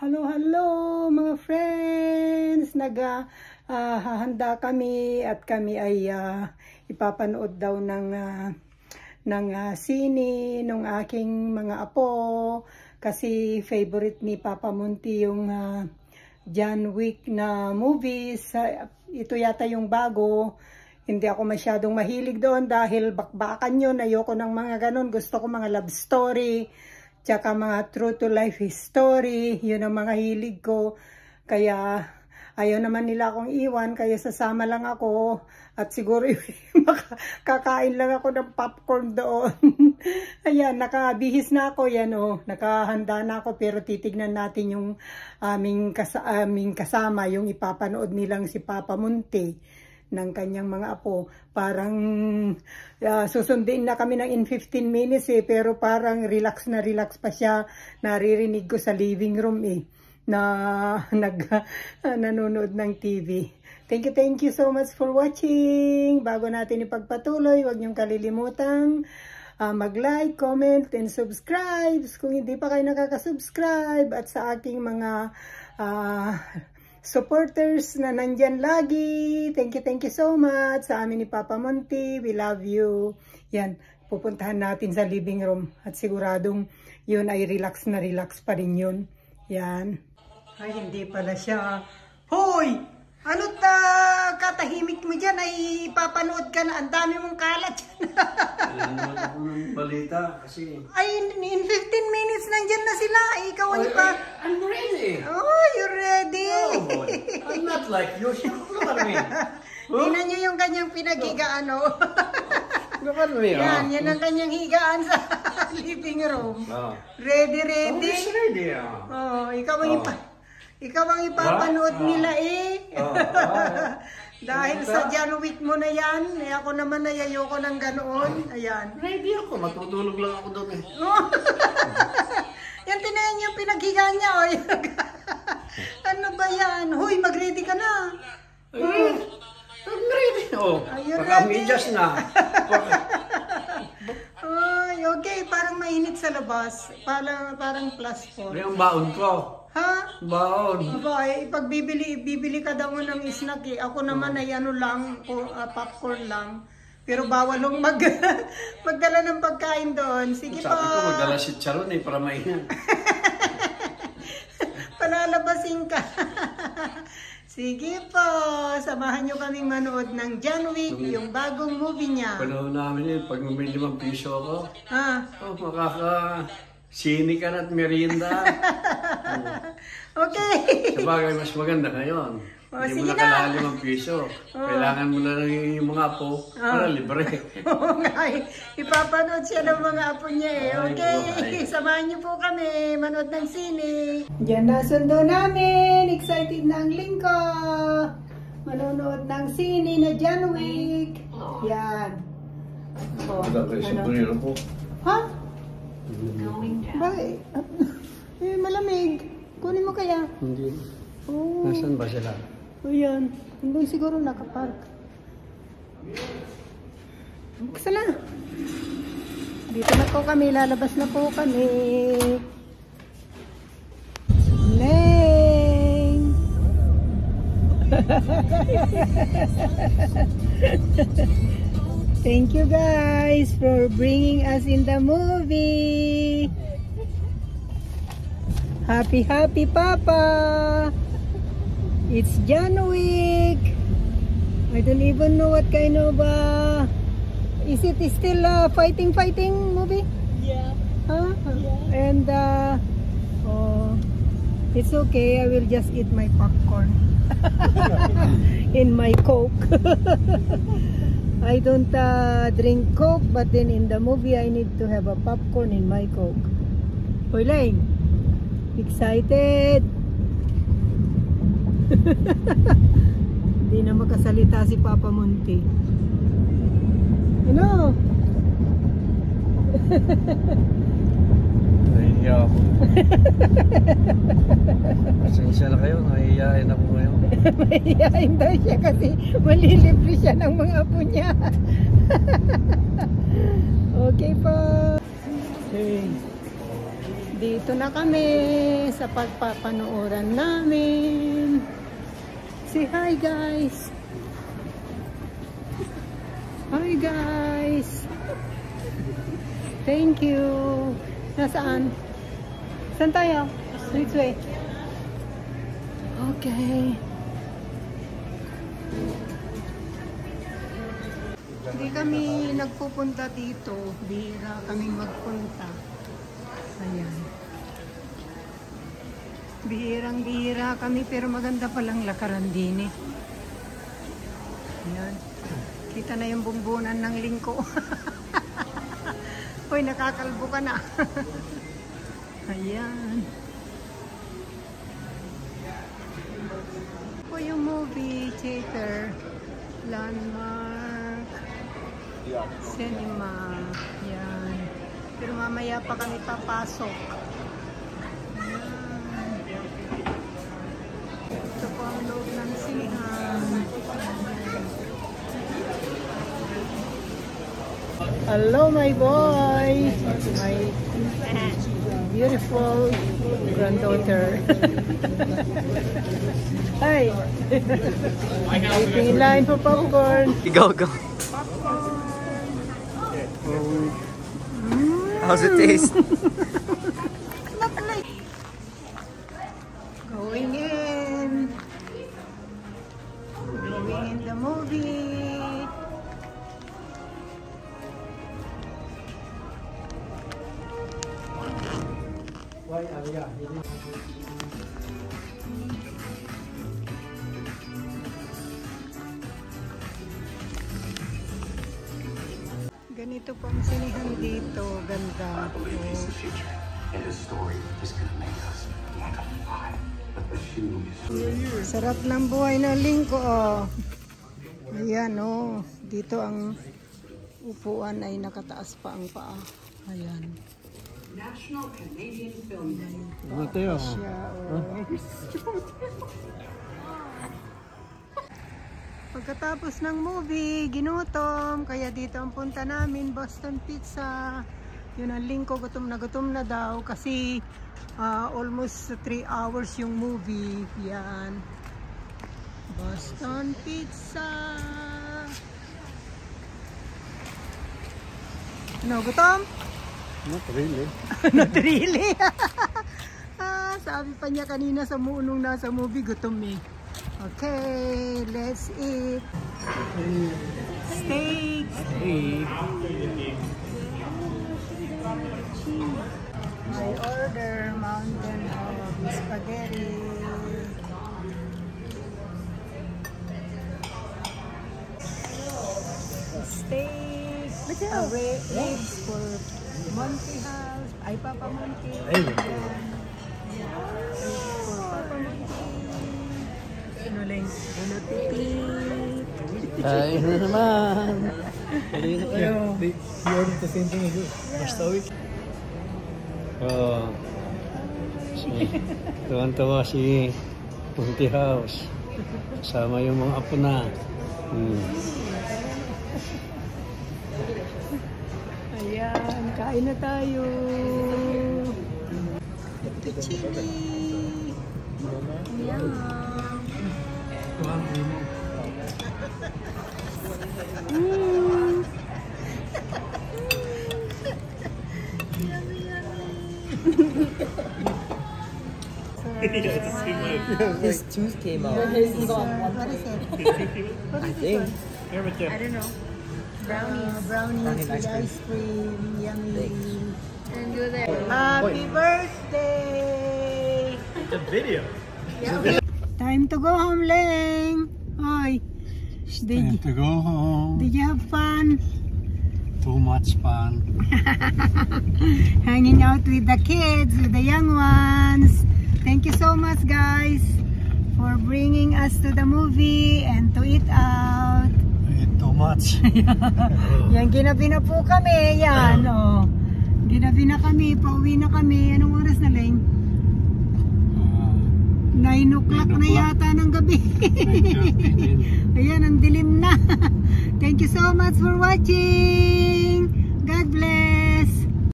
Hello, hello mga friends! Naghahanda kami at kami ay ah, ipapanood daw ng, ah, ng ah, sine ng aking mga apo kasi favorite ni Papa Munti yung ah, John Wick na movies. Ah, ito yata yung bago. Hindi ako masyadong mahilig doon dahil bakbakan yun. Ayoko ng mga ganun. Gusto ko mga love story. Tsaka mga true to life history, yun ang mga hilig ko. Kaya ayaw naman nila akong iwan, kaya sasama lang ako. At siguro kakain lang ako ng popcorn doon. Ayan, nakabihis na ako yan oh. Nakahanda na ako pero titignan natin yung aming, kas aming kasama, yung ipapanood nilang si Papa Munti ng kanyang mga apo. Parang uh, susundin na kami ng in 15 minutes eh, pero parang relax na relax pa siya. Naririnig ko sa living room eh, na nag, uh, nanonood ng TV. Thank you, thank you so much for watching. Bago natin ipagpatuloy, huwag niyong kalilimutang uh, mag-like, comment, and subscribe kung hindi pa kayo nakaka-subscribe at sa aking mga uh, supporters na nandyan lagi. Thank you, thank you so much sa amin ni Papa Monty. We love you. Yan, pupuntahan natin sa living room at siguradong yun ay relax na relax pa rin yun. Yan. Ay, hindi pala siya. Hoy! Ano ta katahimik mo dyan ay papanood ka na ang dami mong kalat Nanonood ako ng balita kasi... ay, in, in 15 minutes nandyan na sila. Ikaw ano Ay, pa? I'm ready! Oh, you're ready. Oh boy, I'm not like you. Look at me. Tingnan niyo yung kanyang pinaghigaan, oh. Look at me. Yan, oh. yan ang kanyang higaan sa living room. Oh. Ready, Oh, ready? it's ready. Oh. Oh, ikaw ang Oh. ipa ikaw ang ipapanood? Oh. nila eh. Oh, oh. Dahil sa Wick mo na yan, eh ako naman ay ayoko ng ganoon. Ayan. Ready ako. Matutulog lang ako doon eh. Yan tinayan yung pinaghigaan niya. Oh. ano ba yan? Huy, mag-ready ka na. Ay, I'm ready. Oh, Ayun baka ready. na. Mainit sa labas. Parang, parang plus 4. Ano yung baon ko? Ha? Baon. Aba, eh, pag bibili, bibili ka daw ng snack eh. Ako naman ay ano lang, ko- ah, popcorn lang. Pero bawal nung mag, magdala ng pagkain doon. Sige Sabi ko pa, magdala si Charon eh para maingat. palalabasin ka. Sige po, samahan nyo kaming manood ng John Wick, yung bagong movie niya. Panahon namin yun, pag may limang piso ako, Ha? oh, makaka sini ka na at merienda. Okay. Sabagay, mas maganda ngayon. Oh, Hindi mo na kailangan limang piso. Kailangan mo na lang yung mga apo para libre. Oo nga eh. Ipapanood siya ng mga apo niya eh. Ay, Okay, buhay. samahan niyo po kami manood ng sine. Diyan na sundo namin. Excited na ang lingko. Manonood ng sine na John Wick. Yan. Oh, ano? po. Ha? Bakit? Eh, malamig. Kunin mo kaya. Hindi. Oh, Nasaan ba sila? Oh yan. Doon siguro nakapark. Buksan na. Dito na po kami. Lalabas na po kami. Neng! Thank you guys for bringing us in the movie. Happy, happy Papa! It's John Wick. I don't even know what kind of uh, is it still a fighting fighting movie? Yeah. Huh? Yeah. And uh, oh, it's okay. I will just eat my popcorn in my Coke. I don't uh, drink Coke, but then in the movie I need to have a popcorn in my Coke. Hoy. Excited? Hindi na makasalita si Papa Monte. Ano? Nahihiya ako. Pasensya na kayo, nahihiyain ako ngayon. Mahihayin daw siya kasi malilibre siya ng mga apo niya. okay po. Hey. Dito na kami sa pagpapanooran namin. Say hi guys! Hi guys! Thank you! Nasaan? Saan tayo? Which way? Okay. Hindi kami nagpupunta dito. Bihira kami magpunta. Ayan. Bihirang bihira kami pero maganda palang lakaran din eh. Ayan. Kita na yung bumbunan ng lingko. Uy, nakakalbo ka na. Ayan. Po yung movie theater. Landmark. Cinema. Yan. Pero mamaya pa kami papasok. Loob ng sinihan. Hello my boy! My beautiful granddaughter. Hi! Waiting in line for popcorn. Go, go. How's it taste? Ganito po ang sinihan dito. Ganda. The future, and this story is gonna make us want to fly. But the shoes. Sarap ng buhay ng lingko, oh. Ayan, oh. Dito ang upuan ay nakataas pa ang paa. Ayan. Ano tayo? Siya, oh. Pagkatapos ng movie, ginutom. Kaya dito ang punta namin, Boston Pizza. Yun ang lingko, gutom na gutom na daw. Kasi ah, almost 3 hours yung movie. Yan. Boston Pizza. Ano, gutom? Not really. Not really. ah, sabi pa niya kanina sa nung nasa movie, gutom eh. Okay, let's eat. Steak. Hey. I order mountain of spaghetti. Steak. Ri- ribs for Monty House. Ay, Papa Monty. Ay. Papa Monty. Ano lang? Ano titi? Ay, na kayo. They, he ordered the same thing as you. Week. Oo. So, tuwan-tuwa si Punti House. Kasama yung mga apo na. Hmm. Kain na tayo. Chili. Ayan. Mm. His tooth came out. What is it? I think. I don't know. Brownies. brownies Brownie ice cream. ice cream. Yummy. Thanks. And do that. Happy birthday! The video. Time to go home, Leng. Hoy. Did, to go home. did you have fun? Too much fun. Hanging out with the kids, with the young ones. Thank you so much, guys, for bringing us to the movie and to eat out. Much. Yan, ginabi na po kami. Yan, oh. Ginabi na kami, pauwi na kami. Anong oras na, Leng? Ah, 9 o'clock na yata ng gabi. Ayan, ang dilim na. Thank you so much for watching. God bless.